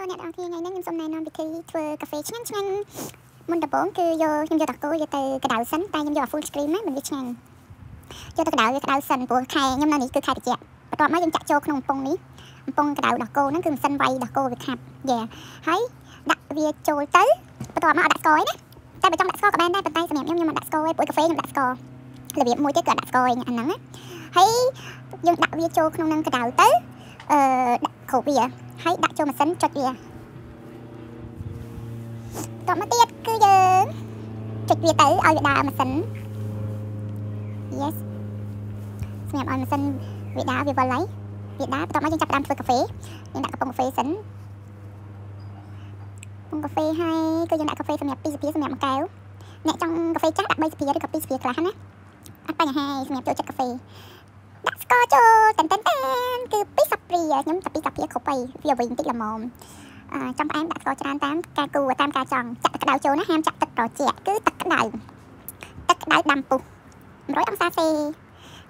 Hello អ្នកនរគ្នាថ្ងៃនេះខ្ញុំសូមណែនាំវិធីធ្វើកាហ្វេឆ្ងាញ់ឆ្ងាញ់មុនដំបូងគឺយកខ្ញុំយកតកូយកទៅក្តៅសិនតែខ្ញុំយក full screen ណាមិនវាឆ្ងាញ់យកទៅក្តៅវាក្តៅសិនព្រោះខែខ្ញុំនៅនេះគឺខែត្រជាក់បន្ទាប់មកយើងចាក់ចូលក្នុងកំប៉ុងនេះកំប៉ុងក្តៅដោះគោហ្នឹងគឺម៉ាស៊ីនវាយដោះគោវាខាប់យេហើយដាក់វាចូលទៅបន្ទាប់មកអត់ដាក់ស្ករឯណាតែបើចង់ដាក់ស្ករក៏បានដែរប៉ុន្តែសម្រាប់ខ្ញុំខ្ញុំមិនដាក់ស្ករទេព្រោះកាហ្វេខ្ញុំដាក់ស្កររបៀបមួយទៀតគឺដាក់ស្ករឯអាហ្នឹងណាហើយយើងដាក់វាចូលក្នុងនឹងក្តៅទៅអឺដាក់គ្រប់វា ហើយដាក់ចូលម៉ាស៊ីនចុចវាតមកទៀតគឺយើងចុចវាទៅឲ្យវាដើរម៉ាស៊ីន Yes សម្រាប់ឲ្យម៉ាស៊ីនវាដើរវាវល់ហើយវាដើរបន្ទាប់មកយើងចាប់ផ្ដើមធ្វើកាហ្វេយើងដាក់កំប៉ុងកាហ្វេសិនកំប៉ុងកាហ្វេហើយគឺយើងដាក់កាហ្វេសម្រាប់2សភាសម្រាប់មួយកែវអ្នកចង់កាហ្វេចាស់ដាក់3សភាឬក៏2សភាខ្លះណាអត់បញ្ហាសម្រាប់ចូលចិត្តកាហ្វេដាក់ស្ករចូលតែនតែនគឺ2សាព្រា ខ្ញុំតែ2សាព្រាគ្រប់ហើយវាវិញតិចល្មមអឺចង់ផ្អែមដាក់ស្ករច្រើនតាមការគូតាមការចង់ចាក់ទឹកក្តៅចូលណាហាមចាក់ទឹកត្រជាក់គឺទឹកក្តៅទឹកក្តៅដាំពុះ100អង្សាសេ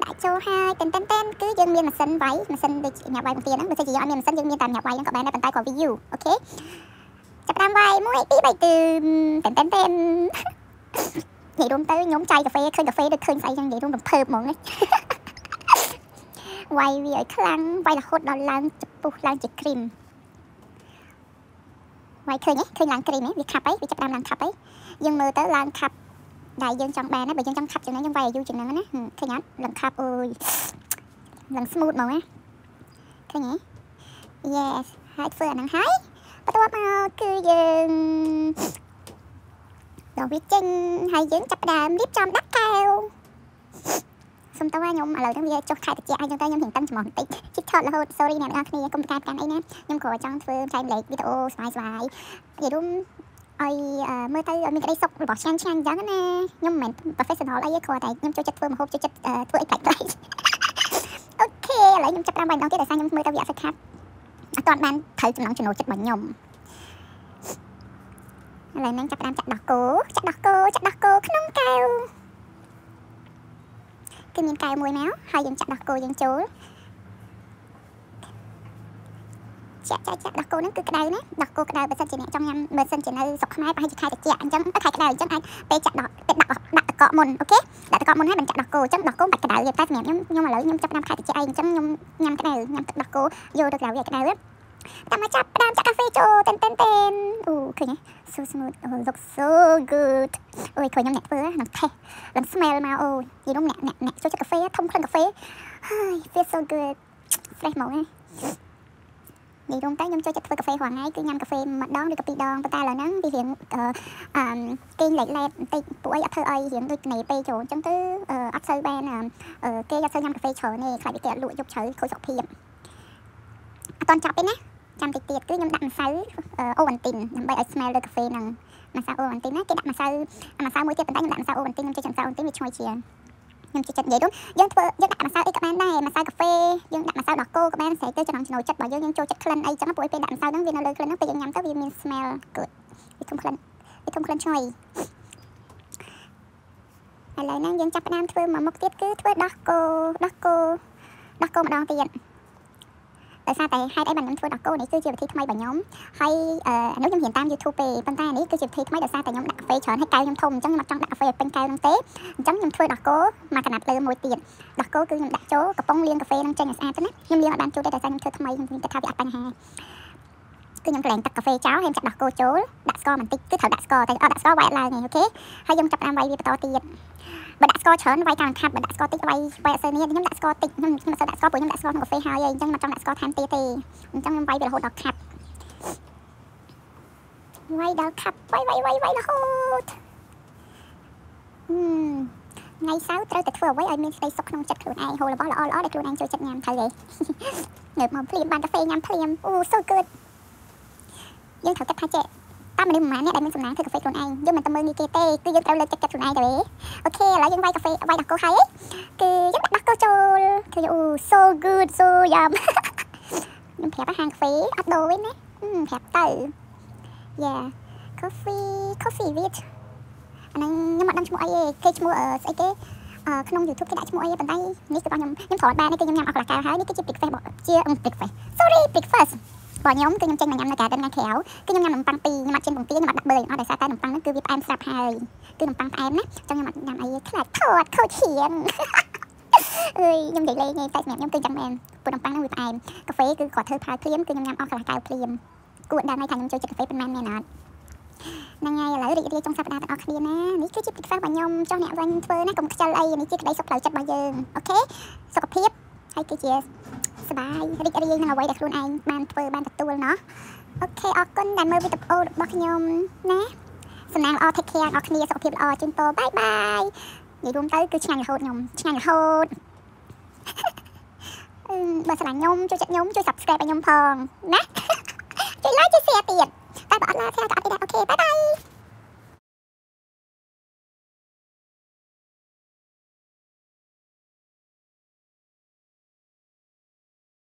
ដាក់ចូលហើយតែនតែនតែនគឺយើងមានម៉ាស៊ីនវាយម៉ាស៊ីនដូចញ៉ាំវាយបង្ទៀនហ្នឹងបើសិនជាយើងអត់មានម៉ាស៊ីនយើងមានតែញ៉ាំវាយហ្នឹងក៏បានដែរប៉ុន្តែគាត់ view អូខេចាប់តាមវាយ1 2 3គឺតែនតែនតែននិយាយរួមទៅខ្ញុំចាយកាហ្វេឃើញកាហ្វេដូចឃើញស្អីចឹងនិយាយរួមរំភើបហ្មងណា វាយវាឲ្យខ្លាំងវាយរហូតដល់ឡើងចពុះឡើងជាគ្រីមវាយឃើញទេឃើញឡើងគ្រីមទេវាខាប់ហើយវាចាប់តាមឡើងខាប់ហើយយើងមើលទៅឡើងខាប់ដែលយើងចង់បានណាបើយើងចង់ខាប់ចំណេះយើងវាយឲ្យយូរជាងហ្នឹងណាឃើញអត់ឡើងខាប់អើយឡើង smooth ហ្មងណាឃើញទេ Yes ហើយធ្វើអាហ្នឹងហើយបន្ទាប់មកគឺយើងដល់វាចេញហើយយើងចាប់ផ្ដើមរៀបចំដាក់កែវ សុំតើខ្ញុំឥឡូវហ្នឹងវាចុះខែតិចអីចឹងទៅខ្ញុំរៀងតឹងច្រមុះបន្តិចជិះថតរហូត sorry អ្នកនរគ្នាកុំប្រកាសកាន់អីណាខ្ញុំគ្រាន់ចង់ធ្វើចែកលេខវីដេអូស្វាយស្វាយនិយាយរួមឲ្យមើលទៅឲ្យមានក្តីសុខរបស់ឆ្ងាញ់ឆ្ងាញ់អញ្ចឹងណាខ្ញុំមិនមែន professional អីទេគ្រាន់តែខ្ញុំចូលចិត្តធ្វើម្ហូបចូលចិត្តធ្វើអីប្លែកប្លែកអូខេឥឡូវខ្ញុំចាប់តាមបាយម្ដងទៀតដោយសារខ្ញុំមើលទៅវាអត់សូវខាត់អត់ទាន់បានត្រូវចំណងចំណូលចិត្តរបស់ខ្ញុំឥឡូវនឹងចាប់តាមចាក់ដោះគោចាក់ដោះគោចាក់ដោះគោក្នុងកែវ គឺមានកែវមួយមកហើយយើងចាក់ដោះគោយើងចូលចាក់ចាក់ចាក់ដោះគោហ្នឹងគឺក្តៅណាដោះគោក្តៅបើសិនជាអ្នកចង់ញ៉ាំបើសិនជានៅស្រុកខ្មែរប្រហែលជាខែត្រជាក់អញ្ចឹងខែក្តៅអញ្ចឹងអាចពេលចាក់ដោះពេលដាក់ដាក់តកមុនអូខេដាក់តកមុនហើយមិនចាក់ដោះគោអញ្ចឹងដោះគោបាច់ក្តៅទេតែសម្រាប់ខ្ញុំខ្ញុំឥឡូវខ្ញុំចាប់តាមខែត្រជាក់អីអញ្ចឹងខ្ញុំញ៉ាំក្តៅញ៉ាំទឹកដោះគោយកទៅក្តៅវាក្តៅ តែមកចាប់ផ្ដើមចាក់កាហ្វេចូលតែនតែនតែនអូឃើញទេ so smooth oh look so good អូយឃើញខ្ញុំអ្នកធ្វើហ្នឹងថេះឡើង smell មកអូយនិយាយនោះអ្នកអ្នកអ្នកចូលចិត្តកាហ្វេធំក្លិនកាហ្វេហើយ feel so good fresh មកណានិយាយរួមទៅខ្ញុំចូលចិត្តធ្វើកាហ្វេរាល់ថ្ងៃគឺញ៉ាំកាហ្វេម្ដងឬក៏ពីរដងប៉ុន្តែឥឡូវហ្នឹងវារៀងអឺគេងលេខលេតបន្តិចពួកអីអត់ធ្វើអីរៀងដូចនៃពេលចូលអញ្ចឹងទៅអត់សូវបានគេអត់សូវញ៉ាំកាហ្វេច្រើនទេខ្លាចគេអត់លក់យកជ្រៅខូចសុខភាពអត់តន់ចាប់ទេណា ចាំតិចទៀតគឺខ្ញុំដាក់ម្សៅអូវ៉ាន់ទីនដើម្បីឲ្យ smell លើកាហ្វេហ្នឹងម្សៅអូវ៉ាន់ទីនណាគេដាក់ម្សៅម្សៅមួយទៀតប៉ុន្តែខ្ញុំដាក់ម្សៅអូវ៉ាន់ទីនខ្ញុំចូលចិត្តម្សៅអូវ៉ាន់ទីនវាឈ្ងុយជាងខ្ញុំចូលចិត្តនិយាយរួមយើងធ្វើយើងដាក់ម្សៅអីក៏បានដែរម្សៅកាហ្វេយើងដាក់ម្សៅដោះគោក៏បានស្រេចទៅចំណងចំណូលចិត្តរបស់យើងយើងចូលចិត្តក្លិនអីចឹងព្រោះពេលដាក់ម្សៅហ្នឹងវានៅលើក្លិនហ្នឹងពេលយើងញ៉ាំទៅវាមាន smell good វាធំក្លិនវាធំក្លិនឈ្ងុយឥឡូវហ្នឹងយើងចាប់ផ្ដើមធ្វើមួយមុខទៀតគឺធ្វើដោះគោដោះគោដោះគោម្ដងទៀត ដោយសារតែហេតុអីបានខ្ញុំធ្វើដោះគោនេះគឺជាវិធីថ្មីរបស់ខ្ញុំហើយអានោះខ្ញុំរៀនតាម YouTube ទេប៉ុន្តែនេះគឺជាវិធីថ្មីដោយសារតែខ្ញុំដាក់កាហ្វេច្រើនហើយកែវខ្ញុំធំអញ្ចឹងខ្ញុំអត់ចង់ដាក់កាហ្វេឲ្យពេញកែវហ្នឹងទេអញ្ចឹងខ្ញុំធ្វើដោះគោមកកណាត់លើមួយទៀតដោះគោគឺខ្ញុំដាក់ចូលកំប៉ុងលាងកាហ្វេហ្នឹងចេញឲ្យស្អាតទៅណាខ្ញុំលាងឲ្យបានជូតទេដោយសារខ្ញុំធ្វើថ្មីខ្ញុំគិតថាវាអត់បញ្ហា គឺខ្ញុំកន្លែងទឹកកាហ្វេចោលហើយចាក់ដោះគោចូលដាក់ស្ករបន្តិចគឺត្រូវដាក់ស្ករតែអត់ដាក់ស្ករវាយអត់ឡើងទេអូខេហើយខ្ញុំចាប់តាមវាយវាបន្តទៀតបើដាក់ស្ករច្រើនវាយតាមខាត់បើដាក់ស្ករតិចវាយវាយអត់សូវនេះខ្ញុំដាក់ស្ករតិចខ្ញុំខ្ញុំអត់សូវដាក់ស្ករព្រោះខ្ញុំដាក់ស្ករក្នុងកាហ្វេហើយអញ្ចឹងមិនចង់ដាក់ស្ករថែមទៀតទេអញ្ចឹងខ្ញុំវាយវារហូតដល់ខាត់វាយដល់ខាត់វាយវាយវាយវាយរហូតហឹមថ្ងៃសៅរ៍ត្រូវតែធ្វើអ្វីឲ្យមានស្ដីសុខក្នុងចិត្តខ្លួនឯងហូបរបស់ល្អល្អដែលខ្លួនឯងចូលចិត្តញ៉ាំត្រូវទេងើបមកភ្លាមបានកាហ្វេញ៉ាំភ្លាមអូ so good យើងត្រូវគិតថាចេះតាមមនុស្សមួយអ្នកដែលមានសំណាងធ្វើកាហ្វេខ្លួនឯងយើងមិនទៅមើលងាយគេទេគឺយើងត្រូវលើកទឹកចិត្តខ្លួនឯងទៅអូខេឥឡូវយើងវាយកាហ្វេវាយដោះគោហើយគឺយើងដាក់ដោះគោចូលគឺអូ so good so yum ខ្ញុំប្រាប់ហាងកាហ្វេអត់ដូរវិញណាប្រាប់ទៅ yeah coffee coffee with អាហ្នឹងខ្ញុំអត់ដឹងឈ្មោះអីទេគេឈ្មោះស្អីគេក្នុង YouTube គេដាក់ឈ្មោះអីប៉ុន្តែនេះគឺរបស់ខ្ញុំខ្ញុំប្រត់បានទេគឺខ្ញុំញ៉ាំអស់កន្លះកែវហើយនេះគឺជា breakfast ជា breakfast sorry breakfast បងខ្ញុំគឺខ្ញុំចេញមកញ៉ាំនៅកាដិនថ្ងៃក្រៅគឺខ្ញុំញ៉ាំនំប៉័ងពីរខ្ញុំអត់ជិះពងទាខ្ញុំអត់ដាក់ប៊ឺអត់ដោយសារតែនំប៉័ងហ្នឹងគឺវាផ្អែមស្រាប់ហើយគឺនំប៉័ងផ្អែមណាចឹងខ្ញុំអត់ញ៉ាំអីខ្លាចថតខូចហៀងអើយខ្ញុំនិយាយលេងឯងតែសម្រាប់ខ្ញុំគឺចឹងមែនពួកនំប៉័ងហ្នឹងវាផ្អែមកាហ្វេគឺគាត់ធ្វើផាភ្លាមគឺខ្ញុំញ៉ាំអស់កន្លះកែវភ្លាមគួរដឹងហើយថាខ្ញុំចូលចិត្តកាហ្វេប៉ុន្មានមែនអត់ហ្នឹងហើយឥឡូវរីករាយចុងសប្តាហ៍ទាំងអស់គ្នាណានេះគឺជាពិធីរបស់ខ្ញុំចុះអ្នកវិញធ្វើណាកុំខ្ជិលអីនេះជាក្តីសុខផ្លូវចិត្តរបស់យើង OK សុខភាពហើយគឺជា សបាយរីករាយនឹងអ្វីដែលខ្លួនឯងបានធ្វើបានទទួលណោះ OK អរគុណដែលមើលវីដេអូរបស់ខ្ញុំណាសំណាងល្អ take care អ្នកគ្នាសុខភាពល្អជូនពរ bye bye និយាយរួមទៅគឺឆ្ងាញ់រហូតខ្ញុំឆ្ងាញ់រហូតបើស្រឡាញ់ខ្ញុំជួយចិត្តខ្ញុំជួយ subscribe ឲ្យខ្ញុំផងណាជួយ like ជួយ share ទៀតតែបើអត់ like share ក៏អត់ទេដែរ OK bye bye